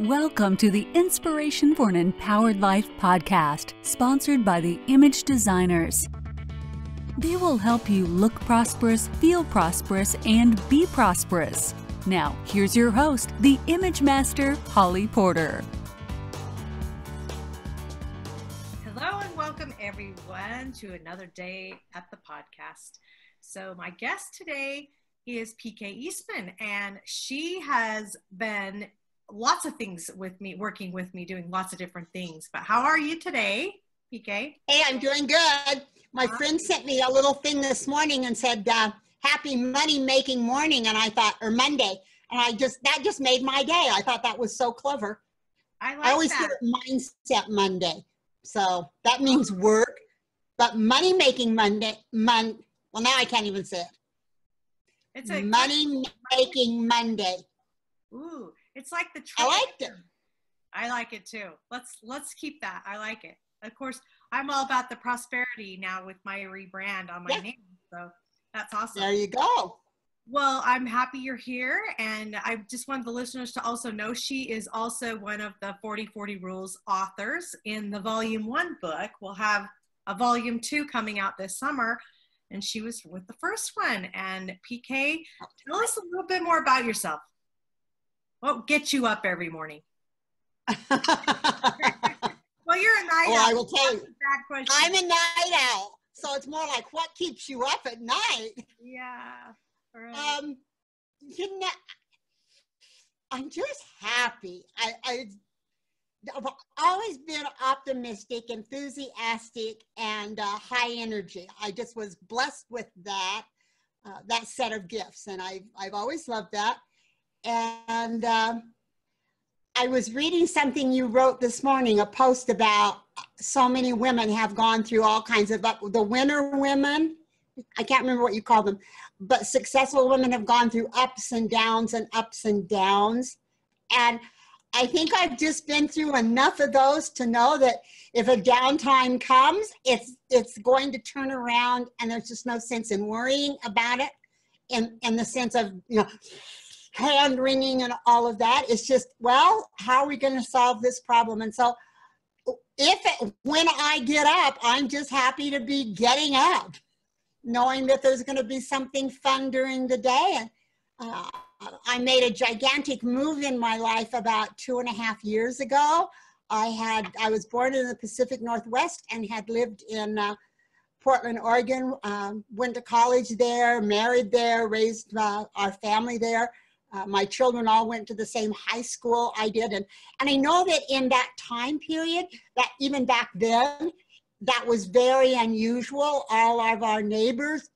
Welcome to the Inspiration for an Empowered Life podcast, sponsored by the Image Designers. They will help you look prosperous, feel prosperous, and be prosperous. Now, here's your host, the Image Master, Holly Porter. Hello, and welcome everyone to another day at the podcast. So, my guest today is PK Eastman, and she has been lots of things with me, working with me, doing lots of different things. But how are you today, PK? Hey, I'm doing good. My friend sent me a little thing this morning and said, uh, happy money making morning. And I thought, or Monday. And I just, that just made my day. I thought that was so clever. I like I always that. mindset Monday. So that means work, but money making Monday, mon, well, now I can't even say it. It's a Money making Monday. Ooh, it's like the. I liked it. I like it too. Let's let's keep that. I like it. Of course, I'm all about the prosperity now with my rebrand on my Yeah. name. So that's awesome. There you go. Well, I'm happy you're here. And I just want the listeners to also know she is also one of the 4040 Rules authors in the volume one book. We'll have a volume two coming out this summer. And she was with the first one. And PK, tell us a little bit more about yourself. What gets you up every morning? Well, you're a night Well, owl. I will tell you. I'm a night owl. So it's more like what keeps you up at night? yeah. Right. Um, you know, I'm just happy. I, I, I've always been optimistic, enthusiastic, and uh, high energy. I just was blessed with that, uh, that set of gifts, and I've I've always loved that. And um, I was reading something you wrote this morning, a post about so many women have gone through all kinds of the winner women. I can't remember what you call them but successful women have gone through ups and downs and ups and downs. And I think I've just been through enough of those to know that if a downtime comes, it's it's going to turn around and there's just no sense in worrying about it in, in the sense of, you know, hand wringing and all of that. It's just, well, how are we going to solve this problem? And so if it, when I get up, I'm just happy to be getting up knowing that there's going to be something fun during the day. And uh, I made a gigantic move in my life about two and a half years ago. I had I was born in the Pacific Northwest and had lived in uh, Portland, Oregon. Um, went to college there, married there, raised uh, our family there. Uh, my children all went to the same high school I did, and and I know that in that time period, that even back then, that was very unusual. All of our neighbors,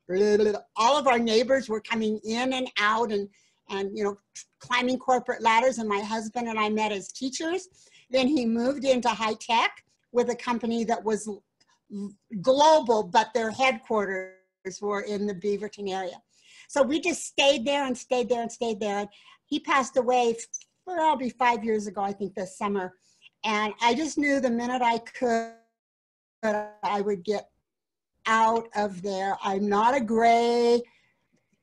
all of our neighbors were coming in and out and, and, you know, climbing corporate ladders. And my husband and I met as teachers. Then he moved into high tech with a company that was global, but their headquarters were in the Beaverton area. So we just stayed there and stayed there and stayed there. And he passed away, be five years ago, I think this summer. And I just knew the minute I could, I would get out of there. I'm not a gray.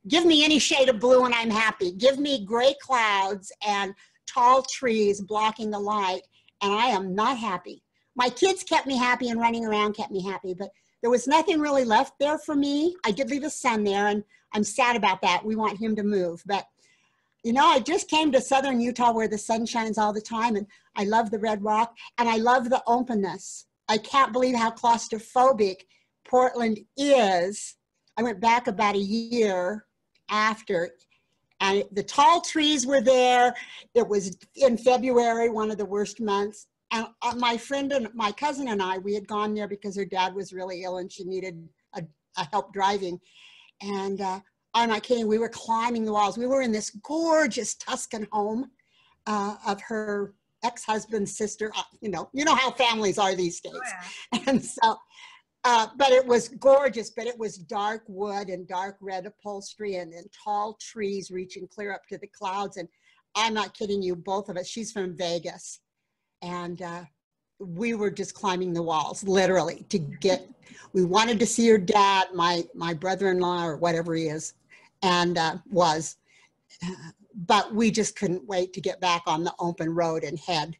Give me any shade of blue and I'm happy. Give me gray clouds and tall trees blocking the light, and I am not happy. My kids kept me happy and running around kept me happy, but there was nothing really left there for me. I did leave a son there, and I'm sad about that. We want him to move, but you know, I just came to southern Utah where the sun shines all the time, and I love the red rock, and I love the openness. I can't believe how claustrophobic Portland is. I went back about a year after, and the tall trees were there. It was in February, one of the worst months. And uh, my friend and my cousin and I, we had gone there because her dad was really ill and she needed a, a help driving. And uh, I'm not kidding, we were climbing the walls. We were in this gorgeous Tuscan home uh, of her ex-husband's sister. Uh, you know, you know how families are these days. Oh, yeah. And so, uh, but it was gorgeous, but it was dark wood and dark red upholstery and, and tall trees reaching clear up to the clouds. And I'm not kidding you, both of us, she's from Vegas. And uh, we were just climbing the walls, literally, to get, we wanted to see her dad, my, my brother-in-law or whatever he is, and uh, was. but we just couldn't wait to get back on the open road and head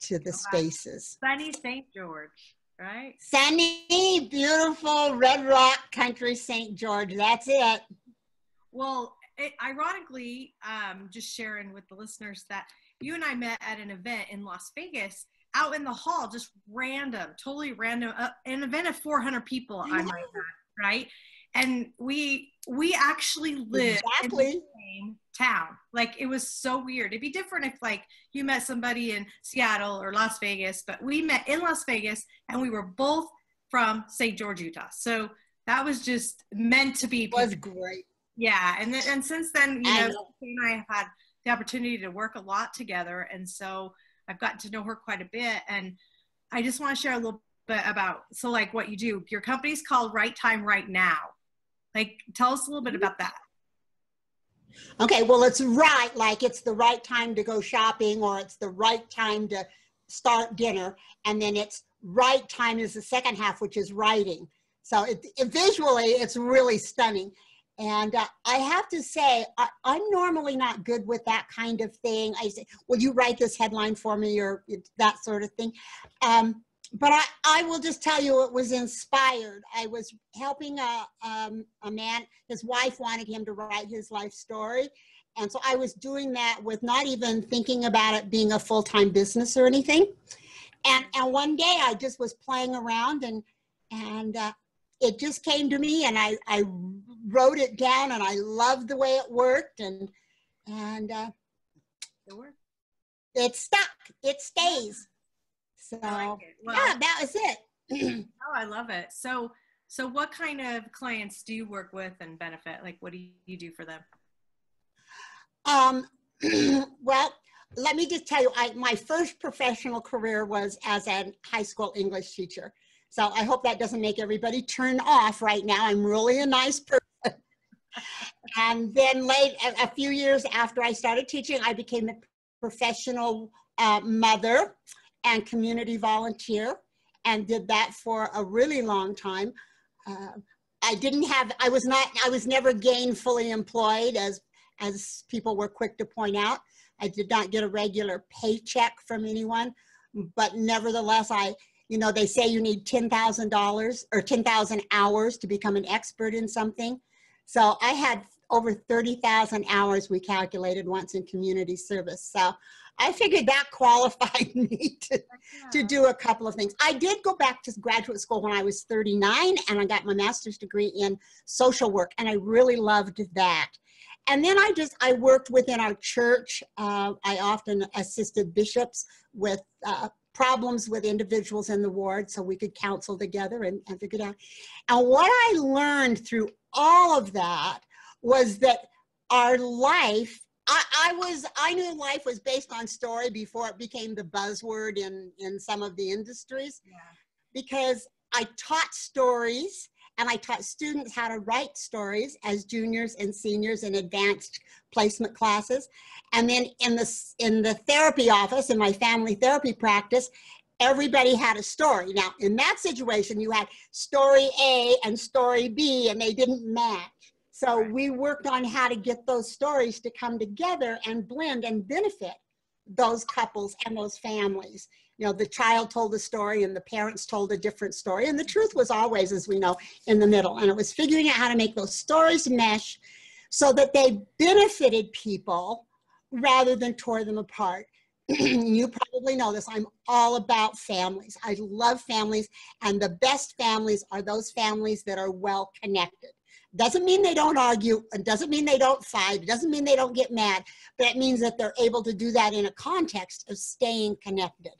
to the spaces. Sunny St. George, right? Sunny, beautiful Red Rock Country St. George. That's it. Well, it, ironically, um, just sharing with the listeners that you and I met at an event in Las Vegas out in the hall, just random, totally random, uh, an event of 400 people, I might add, right? And we we actually live exactly. in the same town. Like it was so weird. It'd be different if like you met somebody in Seattle or Las Vegas, but we met in Las Vegas and we were both from St. George, Utah. So that was just meant to be. It was great. Yeah, and then, and since then, you know, know. and I have had the opportunity to work a lot together, and so I've gotten to know her quite a bit. And I just want to share a little bit about so like what you do. Your company's called Right Time Write Now. Like, tell us a little bit about that. Okay, well, it's right, like it's the right time to go shopping, or it's the right time to start dinner, and then it's right time is the second half, which is writing. So it, it visually, it's really stunning. And uh, I have to say, I, am normally not good with that kind of thing. I say, will you write this headline for me or that sort of thing? Um, but I, I will just tell you it was inspired. I was helping a, um, a man, his wife wanted him to write his life story. And so I was doing that with not even thinking about it being a full-time business or anything. And, and one day I just was playing around and, and uh, it just came to me and I, I wrote it down and I loved the way it worked and and uh, it worked. It stuck. It stays. So like it. well, yeah, that was it. oh, I love it. So so what kind of clients do you work with and benefit? Like what do you do for them? Um well, let me just tell you, I, my first professional career was as a high school English teacher. So I hope that doesn't make everybody turn off right now. I'm really a nice person. and then late, a, a, few years after I started teaching, I became a professional uh, mother and community volunteer and did that for a really long time. Uh, I didn't have, I was not, I was never gainfully employed as, as people were quick to point out. I did not get a regular paycheck from anyone, but nevertheless, I you know, they say you need $10,000 or 10,000 hours to become an expert in something. So I had over 30,000 hours we calculated once in community service. So I figured that qualified me to, to do a couple of things. I did go back to graduate school when I was 39 and I got my master's degree in social work and I really loved that. And then I just, I worked within our church. Uh, I often assisted bishops with uh, problems with individuals in the ward so we could counsel together and, and figure it out. And what I learned through all of that was that our life, I, I was, I knew life was based on story before it became the buzzword in, in some of the industries. Yeah. Because I taught stories and I taught students how to write stories as juniors and seniors in advanced placement classes. And then in the, in the therapy office, in my family therapy practice, everybody had a story. Now, in that situation, you had story A and story B, and they didn't match. So we worked on how to get those stories to come together and blend and benefit those couples and those families you know, the child told a story and the parents told a different story. And the truth was always, as we know, in the middle. And it was figuring out how to make those stories mesh so that they benefited people rather than tore them apart. you probably know this. I'm all about families. I love families, and the best families are those families that are well connected. Doesn't mean they don't argue, it doesn't mean they don't fight, it doesn't mean they don't get mad, but it means that they're able to do that in a context of staying connected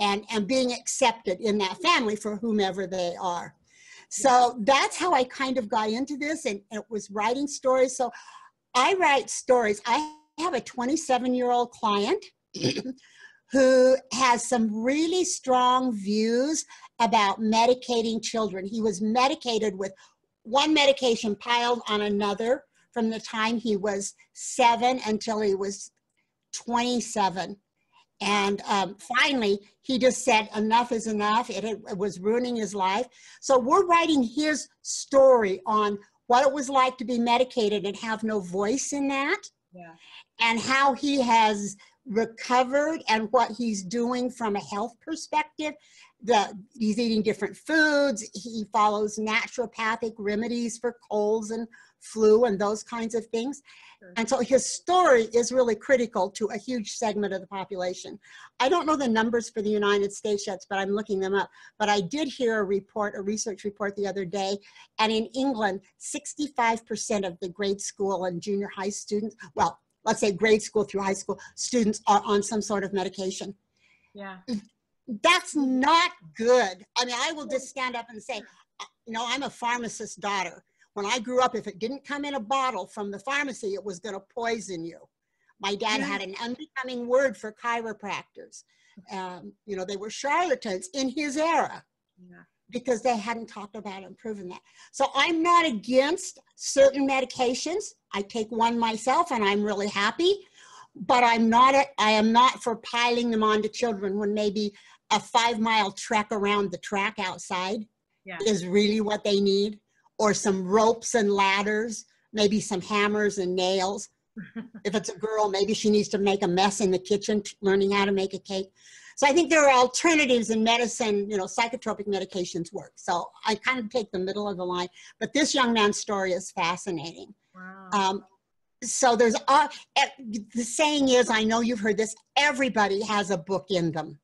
and, and being accepted in that family for whomever they are. So that's how I kind of got into this and it was writing stories. So I write stories. I have a 27 year old client who has some really strong views about medicating children. He was medicated with one medication piled on another from the time he was seven until he was 27. And um, finally, he just said, enough is enough. It, it, was ruining his life. So we're writing his story on what it was like to be medicated and have no voice in that, Yeah. and how he has recovered and what he's doing from a health perspective. The, he's eating different foods. He follows naturopathic remedies for colds and flu and those kinds of things. And so his story is really critical to a huge segment of the population. I don't know the numbers for the United States yet, but I'm looking them up. But I did hear a report, a research report the other day, and in England, 65% of the grade school and junior high students, well, let's say grade school through high school students are on some sort of medication. Yeah. That's not good. I mean, I will just stand up and say, you know, I'm a pharmacist's daughter. When I grew up, if it didn't come in a bottle from the pharmacy, it was going to poison you. My dad had an unbecoming word for chiropractors. Um, you know, they were charlatans in his era Yeah. because they hadn't talked about and proven that. So I'm not against certain medications. I take one myself and I'm really happy, but I'm not a, I am not for piling them onto children when maybe a 5 mile trek around the track outside Yeah. is really what they need or some ropes and ladders, maybe some hammers and nails. if it's a girl, maybe she needs to make a mess in the kitchen learning how to make a cake. So I think there are alternatives in medicine, you know, psychotropic medications work. So I kind of take the middle of the line. But this young man's story is fascinating. Wow. Um, so there's uh, the saying is, I know you've heard this, everybody has a book in them.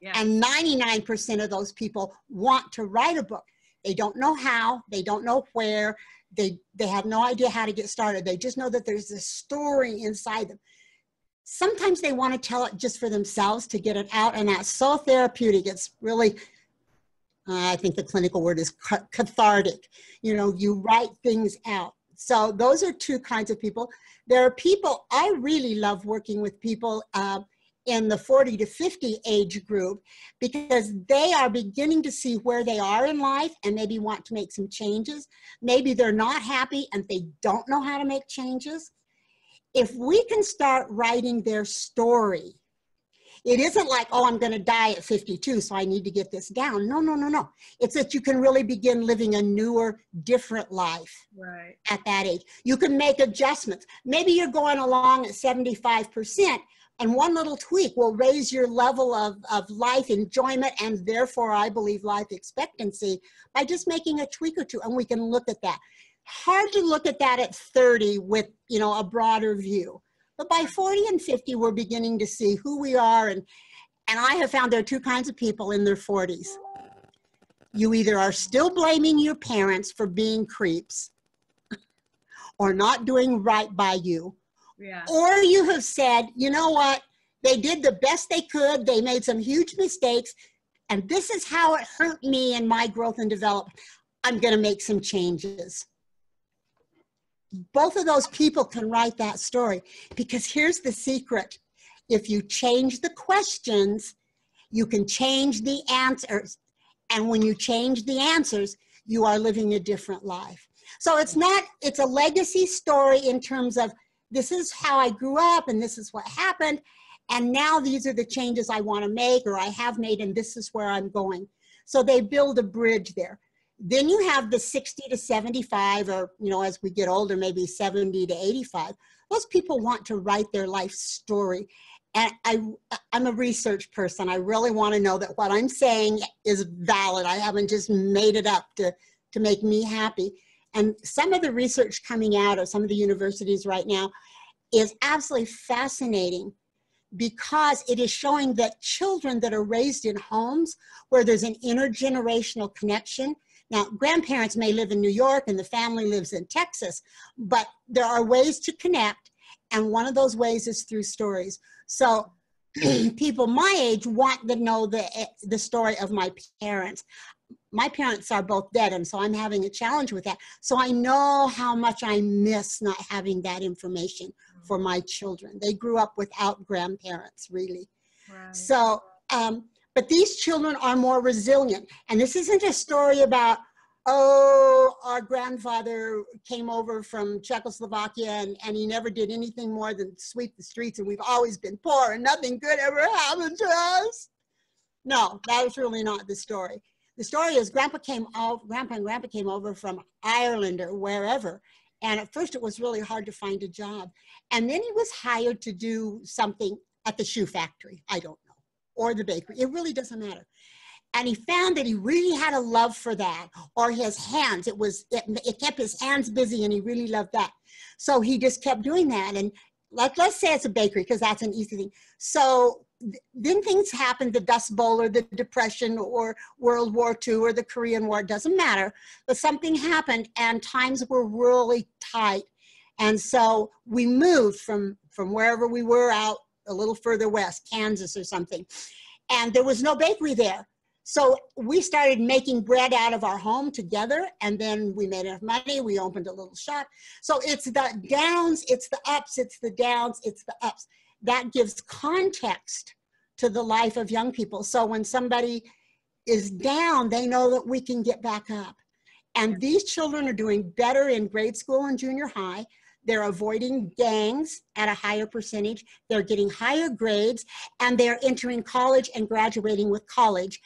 yeah. And 99% of those people want to write a book. They don't know how, they don't know where, they, they have no idea how to get started. They just know that there's this story inside them. Sometimes they want to tell it just for themselves to get it out, and that's so therapeutic. It's really, uh, I think the clinical word is cathartic. You know, you write things out. So those are two kinds of people. There are people, I really love working with people uh, in the 40 to 50 age group because they are beginning to see where they are in life and maybe want to make some changes. Maybe they're not happy and they don't know how to make changes. If we can start writing their story, it isn't like, oh, I'm going to die at 52, so I need to get this down. No, no, no, no. It's that you can really begin living a newer, different life right. at that age. You can make adjustments. Maybe you're going along at 75%, and one little tweak will raise your level of, of life enjoyment and therefore, I believe, life expectancy by just making a tweak or two, and we can look at that. Hard to look at that at 30 with, you know, a broader view. But by 40 and 50, we're beginning to see who we are. And, and I have found there are two kinds of people in their 40s. You either are still blaming your parents for being creeps or not doing right by you, Yeah. or you have said, you know what, they did the best they could, they made some huge mistakes, and this is how it hurt me in my growth and development. I'm going to make some changes. Both of those people can write that story because here's the secret if you change the questions, you can change the answers. And when you change the answers, you are living a different life. So it's not, it's a legacy story in terms of this is how I grew up and this is what happened. And now these are the changes I want to make or I have made, and this is where I'm going. So they build a bridge there. Then you have the 60 to 75, or, you know, as we get older, maybe 70 to 85. Those people want to write their life story. And I, I'm a research person. I really want to know that what I'm saying is valid. I haven't just made it up to, to make me happy. And some of the research coming out of some of the universities right now is absolutely fascinating because it is showing that children that are raised in homes where there's an intergenerational connection. Now, grandparents may live in New York and the family lives in Texas, but there are ways to connect, and one of those ways is through stories. So, people my age want to know the, the story of my parents. My parents are both dead, and so I'm having a challenge with that. So, I know how much I miss not having that information for my children. They grew up without grandparents, really. Right. So, um, but these children are more resilient. And this isn't a story about, oh, our grandfather came over from Czechoslovakia and, and he never did anything more than sweep the streets and we've always been poor and nothing good ever happened to us. No, that is really not the story. The story is grandpa came out grandpa and grandpa came over from ireland or wherever and at first it was really hard to find a job. And then he was hired to do something at the shoe factory i don't know or the bakery it really doesn't matter. And he found that he really had a love for that or his hands it was it, it kept his hands busy and he really loved that. So he just kept doing that and like let's say it's a bakery because that's an easy thing. So then things happened the dust bowl or the depression or world war ii or the korean war doesn't matter but something happened and times were really tight and so we moved from from wherever we were out a little further west kansas or something and there was no bakery there so we started making bread out of our home together, and then we made enough money. We opened a little shop. So it's the downs, it's the ups, it's the downs, it's the ups. That gives context to the life of young people. So when somebody is down, they know that we can get back up. And these children are doing better in grade school and junior high. They're avoiding gangs at a higher percentage. They're getting higher grades and they're entering college and graduating with college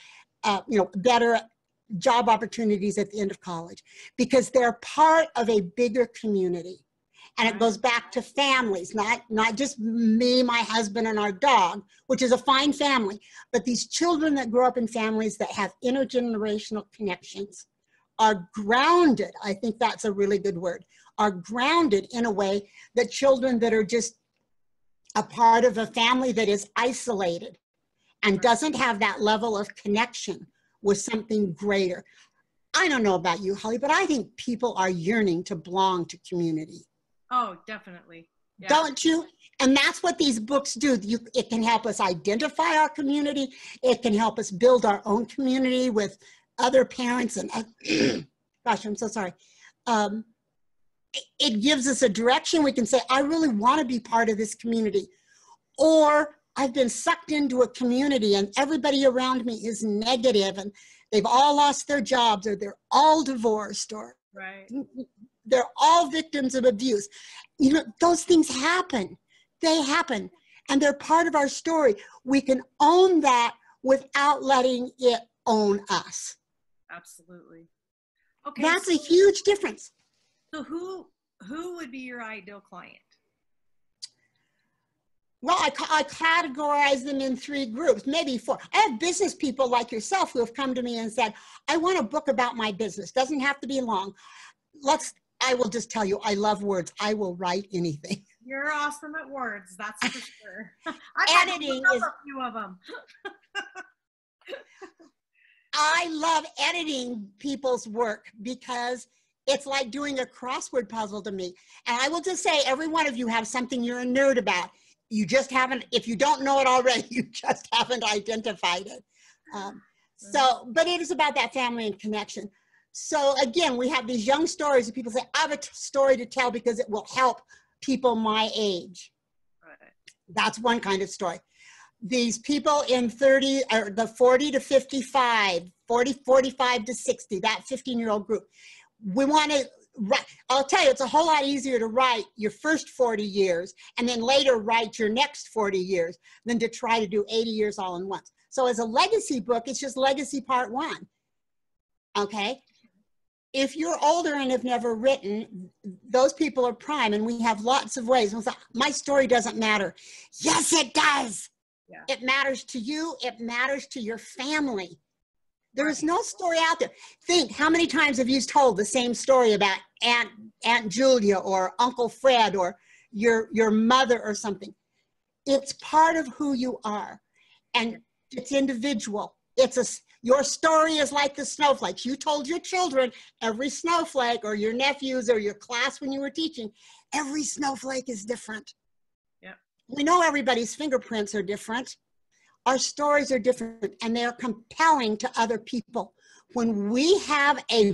uh, you know, better job opportunities at the end of college because they're part of a bigger community and it goes back to families not not just me my husband and our dog which is a fine family but these children that grow up in families that have intergenerational connections are grounded i think that's a really good word are grounded in a way that children that are just a part of a family that is isolated and doesn't have that level of connection with something greater. I don't know about you, Holly, but I think people are yearning to belong to community. Oh, definitely. Yeah. Don't you? And that's what these books do. You, it can help us identify our community. It can help us build our own community with other parents. And gosh, I'm so sorry. Um, it gives us a direction. We can say, I really want to be part of this community. Or I've been sucked into a community and everybody around me is negative and they've all lost their jobs or they're all divorced or right. They're all victims of abuse. You know, those things happen. They happen and they're part of our story. We can own that without letting it own us. Absolutely. Okay. That's so, a huge difference. So who who would be your ideal client? Well, I, I categorize them in three groups, maybe four. I have business people like yourself who have come to me and said, I want a book about my business. Doesn't have to be long. Let's, I will just tell you, I love words. I will write anything. You're awesome at words, that's for sure. I Editing is a few of them. I love editing people's work because it's like doing a crossword puzzle to me. And I will just say, every one of you have something you're a nerd about you just haven't if you don't know it already you just haven't identified it um, so but it is about that family and connection so again we have these young stories and people say i have a story to tell because it will help people my age right. that's one kind of story these people in 30 or the 40 to 55 40 45 to 60 that 15 year old group we want to Right. I'll tell you, it's a whole lot easier to write your first 40 years and then later write your next 40 years than to try to do 80 years all in once. So as a legacy book, it's just legacy part one. Okay. If you're older and have never written, those people are prime, and we have lots of ways. My story doesn't matter. Yes, it does. Yeah. It matters to you. It matters to your family. There is no story out there. Think how many times have you told the same story about Aunt Aunt Julia or Uncle Fred or your your mother or something. It's part of who you are, and it's individual. It's a your story is like the snowflakes. You told your children every snowflake, or your nephews, or your class when you were teaching. Every snowflake is different. Yeah. We know everybody's fingerprints are different our stories are different and they are compelling to other people. When we have a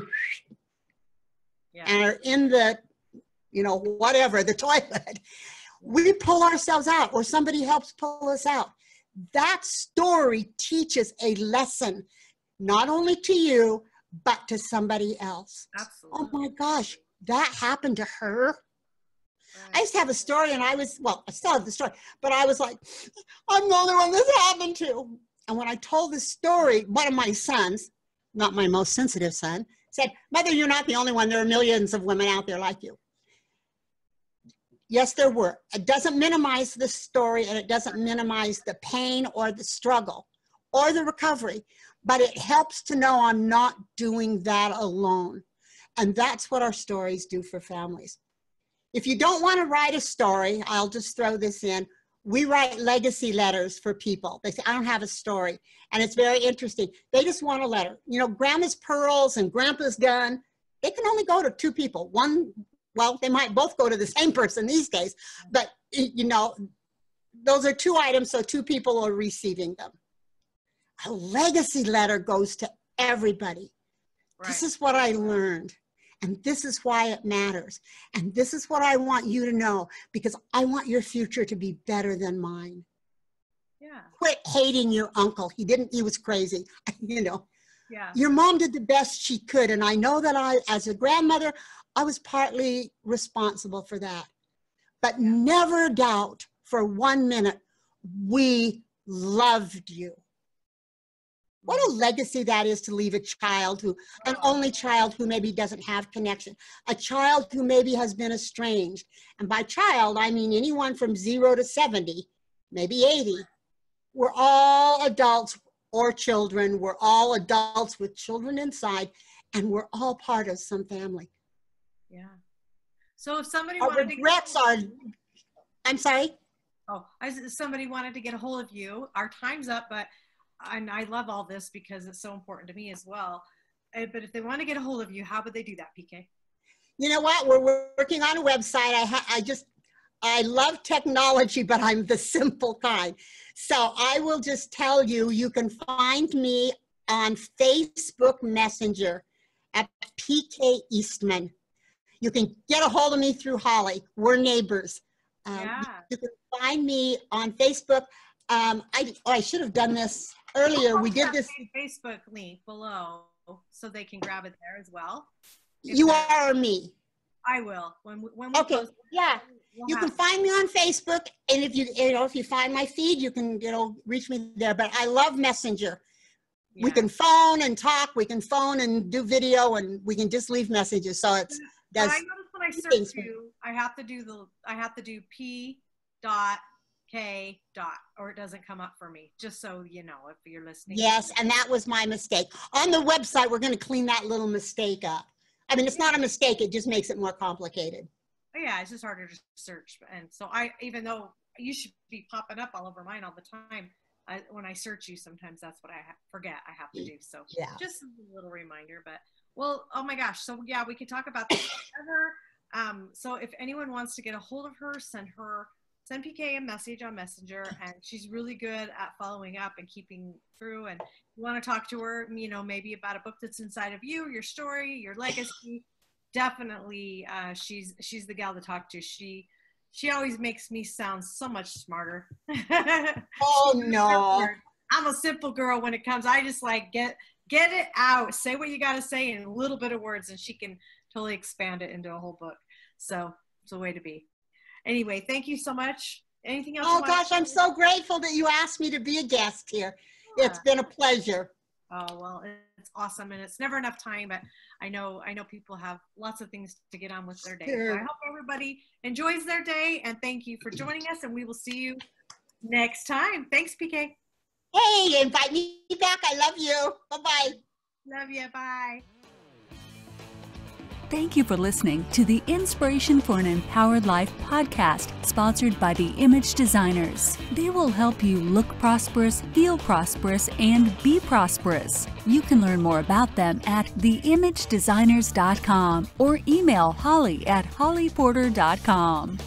yeah. and are in the, you know, whatever, the toilet, we pull ourselves out or somebody helps pull us out. That story teaches a lesson, not only to you, but to somebody else. Absolutely. Oh my gosh, that happened to her. I used to have a story, and I was, well, I still have the story, but I was like, I'm the only one this happened to. And when I told this story, one of my sons, not my most sensitive son, said, Mother, you're not the only one. There are millions of women out there like you. Yes, there were. It doesn't minimize the story and it doesn't minimize the pain or the struggle or the recovery, but it helps to know I'm not doing that alone. And that's what our stories do for families. If you don't want to write a story, I'll just throw this in. We write legacy letters for people. They say, I don't have a story. And it's very interesting. They just want a letter. You know, grandma's pearls and grandpa's gun, they can only go to two people. One, well, they might both go to the same person these days, but you know, those are two items, so two people are receiving them. A legacy letter goes to everybody. Right. This is what I learned. And this is why it matters. And this is what I want you to know because I want your future to be better than mine. Yeah. Quit hating your uncle. He didn't, he was crazy. you know. Yeah. Your mom did the best she could. And I know that I, as a grandmother, I was partly responsible for that. But never doubt for one minute, we loved you. What a legacy that is to leave a child who, an only child who maybe doesn't have connection, a child who maybe has been estranged. And by child, I mean anyone from zero to 70, maybe 80. We're all adults or children. We're all adults with children inside, and we're all part of some family. Yeah. So if somebody Our regrets to- are, I'm sorry? Oh, I, somebody wanted to get a hold of you. Our time's up, but and I love all this because it's so important to me as well. Uh, but if they want to get a hold of you, how would they do that, PK? You know what? We're working on a website. I, ha- I just, I love technology, but I'm the simple kind. So I will just tell you, you can find me on Facebook Messenger at PK Eastman. You can get a hold of me through Holly. We're neighbors. Um, yeah. You can find me on Facebook. Um, I, oh, I should have done this earlier we did this facebook link below so they can grab it there as well. You are me? I will. When when we okay post, yeah. we'll you can find me on facebook and if you you know if you find my feed you can you know reach me there. But i love messenger. Yeah. we can phone and talk. We can phone and do video and we can just leave messages. So it's that's I notice when I search you, I have to do the I have to do P dot K dot, or it doesn't come up for me, just so you know if you're listening. Yes, and that was my mistake. On the website, we're going to clean that little mistake up. I mean, it's not a mistake, it just makes it more complicated. Oh, yeah, it's just harder to search. And so I, even though you should be popping up all over mine all the time, I, when I search you, sometimes that's what I ha- forget I have to do. So yeah. just a little reminder. But well, oh my gosh. So yeah, we could talk about this forever. Um, so if anyone wants to get a hold of her, send her send PK a message on Messenger, and she's really good at following up and keeping through. And you want to talk to her, you know, maybe about a book that's inside of you, your story, your legacy. Definitely, uh, she's she's the gal to talk to. She she always makes me sound so much smarter. oh no, I'm a simple girl when it comes. I just like get get it out, say what you got to say in a little bit of words, and she can totally expand it into a whole book. So it's a way to be anyway, thank you so much. Anything else? Oh gosh, I'm so grateful that you asked me to be a guest here. Yeah. It's been a pleasure. Oh well, it's awesome, and it's never enough time. But I know I know people have lots of things to get on with their day. Sure. So I hope everybody enjoys their day, and thank you for joining us. And we will see you next time. Thanks, PK. Hey, invite me back. I love you. Bye bye. Love you. Bye. Thank you for listening to the Inspiration for an Empowered Life podcast, sponsored by the Image Designers. They will help you look prosperous, feel prosperous, and be prosperous. You can learn more about them at theimagedesigners.com or email holly at hollyporter.com.